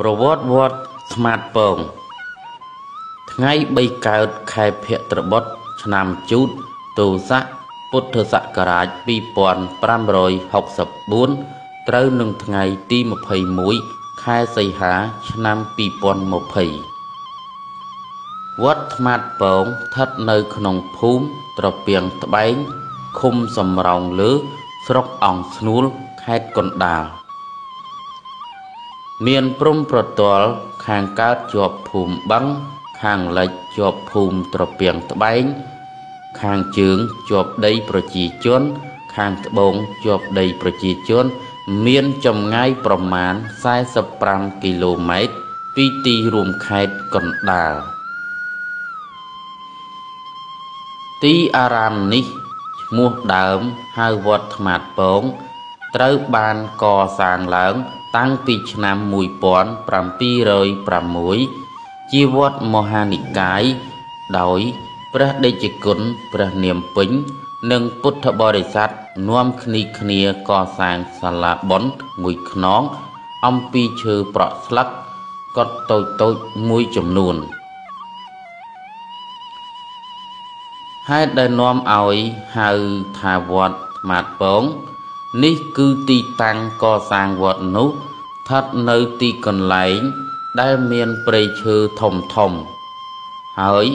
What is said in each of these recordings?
ប្រវត្តិវត្តស្មាតពង ថ្ងៃ3កើតខែភទ្របទឆ្នាំជូតទស័កពុទ្ធសករាជ2564ត្រូវនឹងថ្ងៃទី21ខែសីហាឆ្នាំ2020វត្តស្មាតពងស្ថិតនៅក្នុងភូមិត្រពាំងត្បែងឃុំសំរោងលើស្រុកអង្គស្នួលខេត្តកណ្ដាល មានព្រំប្រទល់ខាងកើតជាប់ភូមិបឹងខាងលិចជាប់ភូមិត្រពាំងត្បែងខាងជើងជាប់ដីប្រជាជន ខាងត្បូងជាប់ដីប្រជាជន មានចម្ងាយប្រមាណ45គីឡូម៉ែត្រពីទីរួមខេត្តកណ្ដាលទីអារាមនេះឈ្មោះដើមហៅវត្តថ្មាតពង ត្រូវបានកសាងឡើង តាំងពីឆ្នាំ1706ជាវត្តមហានិកាយដោយព្រះដេចគុណព្រះនាមពេញ និងពុទ្ធបរិស័ទនាំគ្នាគ្នាកសាងសាលាបុណ្យមួយខ្នង អំពីឈើប្រក់ស្លឹកកត់តូចតូចមួយចំនួនហេតុដែលនាំឲ្យហៅថាវត្តថ្មាតពង នេះគឺទីតាំងកសាងវត្តនោះស្ថិតនៅទីកន្លែង ដែលមានព្រៃឈើធំធំ ហើយ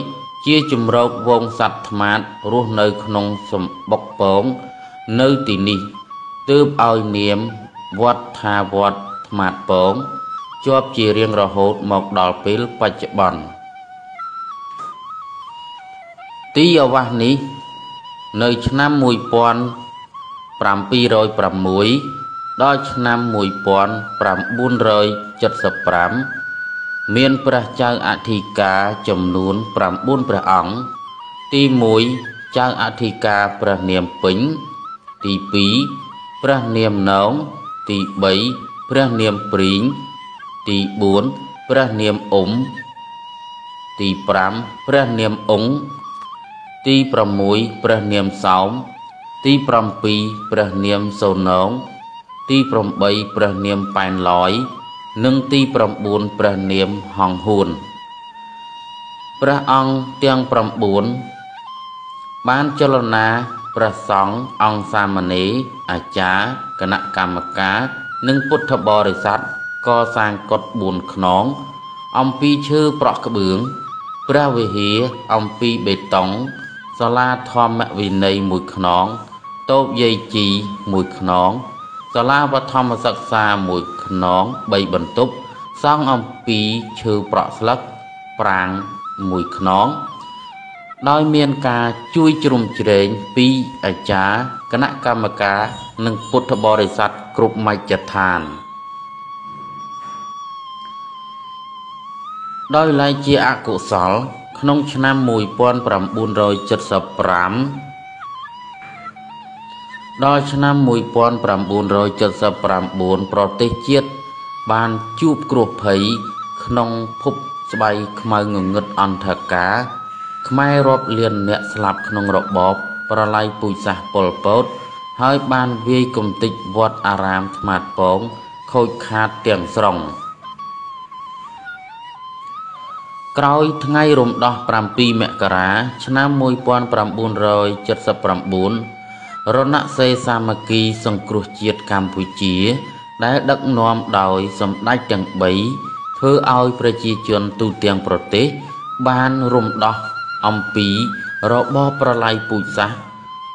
ជាជំរកវងសត្វថ្មាតរស់នៅក្នុងសម្បុកពង នៅទីនេះទើបឲ្យនាមវត្តថាវត្តថ្មាតពង ជាប់ជារៀងរហូតមកដល់ពេលបច្ចុប្បន្នទីអាវាសនេះ នៅឆ្នាំ 1706ដល់ឆ្នាំ1975មានព្រះចៅអធិការចំនួន9ព្រះអង្គទី1ចៅអធិការព្រះនាមពេញ ទី2ព្រះនាមណងទី3ព្រះនាមព្រីងទី4ព្រះនាមអ៊ុំទី5ព្រះនាមអ៊ុងទី6ព្រះនាមសោម ទី7ព្រះនាមសូនងទី8ព្រះនាមប៉ែនឡយនិងទី9ព្រះនាមហងហួនព្រះអង្គទាំង9បានចលនាព្រះសង្ឃអង្គសាមណេរអាចារ្យគណៈកម្មការ និងពុទ្ធបរិស័ទកសាងកុដិ4ខ្នង អំពីឈើប្រក់ក្បឿងព្រះវិហារអំពីបេតុងសាលាធម្មវិន័យមួយខ្នង តូបយាយជីមួយខ្នងសាលាបឋមសិក្សាមួយខ្នង3បន្ទប់សង់អំពីឈើប្រក់ស្លឹកប្រាងមួយខ្នងដោយមានការជួយជ្រោមជ្រែងពីអាចារ្យគណៈកម្មការ និងពុទ្ធបរិស័ទគ្រប់មជ្ឈដ្ឋាន ដោយឡែកជាអកុសល ក្នុងឆ្នាំ1975 ដល់ឆ្នាំ1979ប្រទេសជាតិបានជួបគ្រោះភ័យក្នុងភពស្បៃខ្មៅងងឹតអន្តរការខ្មែររាប់លានអ្នកស្លាប់ក្នុងរបបប្រល័យពូជសាសន៍ប៉ុលពត ហើយបានវាយគំទេចវត្តអារាមថ្មាតពងខូចខាតទាំងស្រុងក្រោយថ្ងៃរំដោះ7មករា ឆ្នាំ1979 រណសេរសាមគ្គីសង្គ្រោះជាតិកម្ពុជា ដែលដឹកនាំដោយសម្ដេចទាំង3ធ្វើឲ្យប្រជាជនទូទាំងប្រទេស បានរំដោះអំពីរបបប្រល័យពូជសាសន៍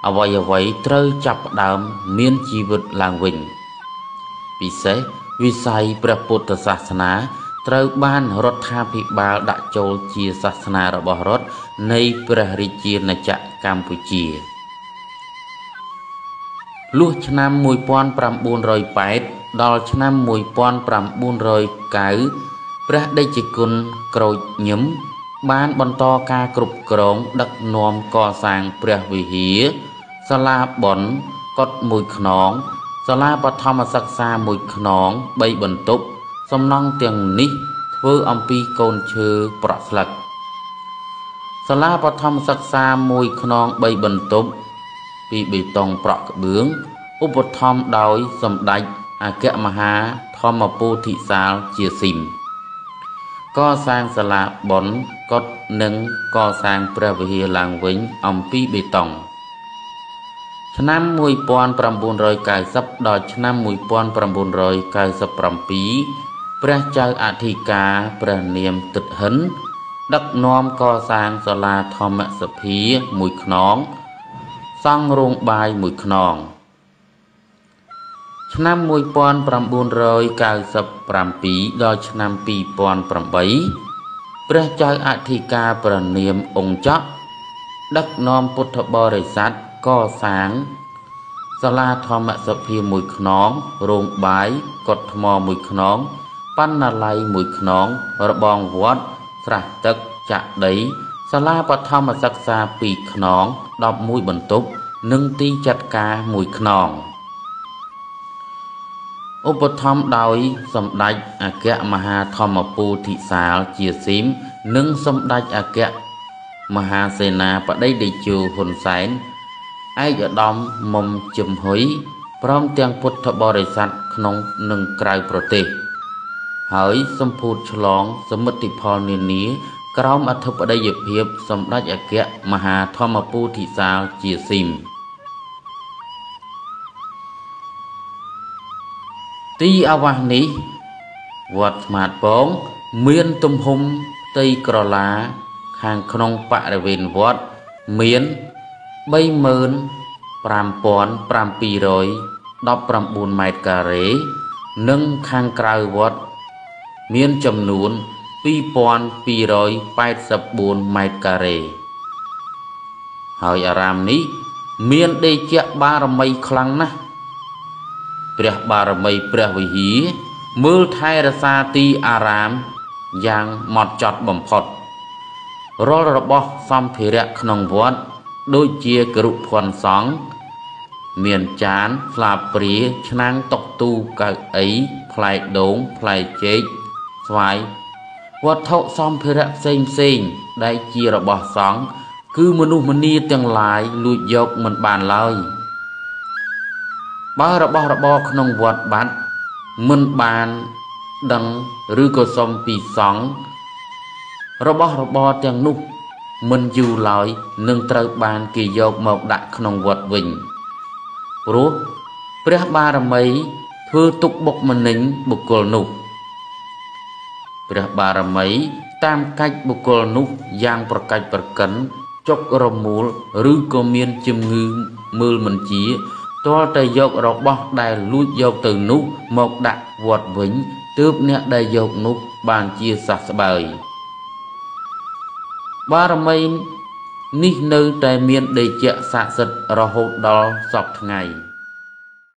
អ្វីអ្វីត្រូវចាប់ផ្ដើមមានជីវិតឡើងវិញ ពិសេសវិស័យព្រះពុទ្ធសាសនាត្រូវបានរដ្ឋាភិបាលដាក់ចូលជាសាសនារបស់រដ្ឋនៃព្រះរាជាណាចក្រកម្ពុជា លុះឆ្នាំ1908ដល់ឆ្នាំ1909ព្រះដេចគុណក្រូចញឹមបានបន្តការគ្រប់គ្រងដឹកនាំកសាងព្រះវិហារសាលាបុណ្យកុដិមួយខ្នងសាលាបឋមសិក្សាមួយខ្នង3បន្ទប់សំណង់ទាំងនេះធ្វើអំពីកូនឈើប្រក់ស្លឹកសាលាបឋមសិក្សាមួយខ្នង3បន្ទប់ ពីបេតុងប្រក់ក្បឿងឧបត្ថម្ភដោយសម្ដេចអគ្គមហាធម្មពោធិសាលជាស៊ីមកសាងសាលាបុណ្យកុដិនិងកសាងព្រះវិហារឡើងវិញអំពីបេតុងឆ្នាំ1990ដល់ឆ្នាំ1997ព្រះចៅអធិការព្រះនាមទឹកហិនដឹកនាំកសាងសាលាធម្មសភាមួយខ្នង សង់រោងបាយមួយខ្នង ឆ្នាំ1997ដល់ឆ្នាំ2008ព្រះចៅអធិការព្រះនាមអង្គចក្រដឹកនាំពុទ្ធបរិស័ទកសាងសាលាធម្មសភាមួយខ្នងរោងបាយកុដិថ្មមួយខ្នងបណ្ណាល័យមួយខ្នងរបងវត្តស្រះទឹកចាក់ដី សាលាបឋមសិក្សា2ខ្នង11បន្ទប់និងទីចាត់ការមួយខ្នងឧបត្ថម្ភដោយសម្ដេចអគ្គមហាធម្មពូធិសាលជាស៊ីមនិងសម្ដេចអគ្គមហាសេនាបតីតេជោហ៊ុនសែនឯកឧត្តមមុំជំហ៊ុយព្រមទាំងពុទ្ធបរិស័ទក្នុងនិងក្រៅប្រទេស ហើយសម្ពោធឆ្លងសមិទ្ធផលនានា ក្រោមអធិបតីភាពសម្ដេចអគ្គមហាធម្មពូធិសាលជាស៊ីមទីអាវាសនេះវត្តស្មាតពង មានទំហំផ្ទៃក្រឡា ខាងក្នុងបរិវេណវត្តមាន35719ម៉ែត្រការ៉េនិងខាងក្រៅវត្ត មានចំនួន 2284ម៉ែត្រការ៉េហើយអារាមនេះមានដេជៈបារមីខ្លាំងណាស់ព្រះបារមីព្រះវិហារមើលថែរក្សាទីអារាមយ៉ាងម៉ត់ចត់បំផុតរាល់របស់សម្ភារៈក្នុងវត្តដូចជាគរុភ័ណ្ឌសង្ឃមានចានស្លាបព្រាឆ្នាំងតុកទូកៅអីផ្លែដូងផ្លែចេកស្វាយ វត្ថុសម្ភារៈផ្សេងផ្សេងដែលជារបស់សង្ឃគឺមនុស្សម្នាទាំងឡាយលួចយកមិនបានឡើយបើរបស់របរក្នុងវត្តបាត់មិនបានដឹងឬក៏សុំពីសង្ឃរបស់របរទាំងនោះមិនយូរឡើយនឹងត្រូវបានគេយកមកដាក់ក្នុងវត្តវិញព្រោះព្រះបារមីធ្វើទុកបុកម្នេញបុគ្គលនោះ ព្រះបារមី តាមកាច់បុគ្គលនោះយ៉ាងប្រកាច់ប្រកិនចុករមូលឬក៏មានជំងឺមើលមិនជាទាល់តែយករបស់ដែលលួចយកទៅនោះមកដាក់វត្តវិញទើបអ្នកដែលយកនោះបានជាសះស្បើយបារមីនេះនៅតែមានដេជៈស័ក្តិសិទ្ធិរហូតដល់សពថ្ងៃ